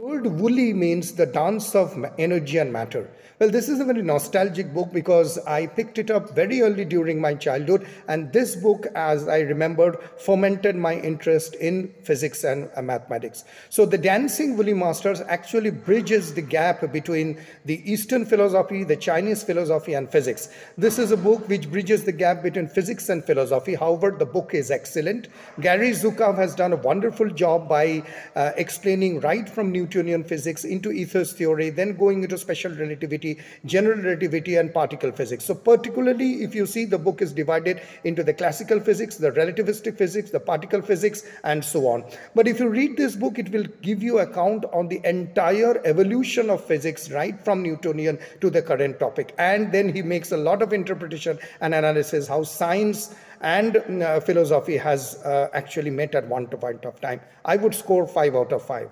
word Wu Li means the dance of energy and matter. Well, this is a very nostalgic book because I picked it up very early during my childhood, and this book, as I remembered, fomented my interest in physics and mathematics. So, The Dancing Wu Li Masters actually bridges the gap between the Eastern philosophy, the Chinese philosophy, and physics. This is a book which bridges the gap between physics and philosophy. However, the book is excellent. Gary Zukav has done a wonderful job by uh, explaining right from Newton Newtonian physics into Ether's theory, then going into special relativity, general relativity, and particle physics. So, particularly if you see the book is divided into the classical physics, the relativistic physics, the particle physics, and so on. But if you read this book, it will give you account on the entire evolution of physics, right from Newtonian to the current topic. And then he makes a lot of interpretation and analysis how science and uh, philosophy has uh, actually met at one point of time. I would score 5 out of 5.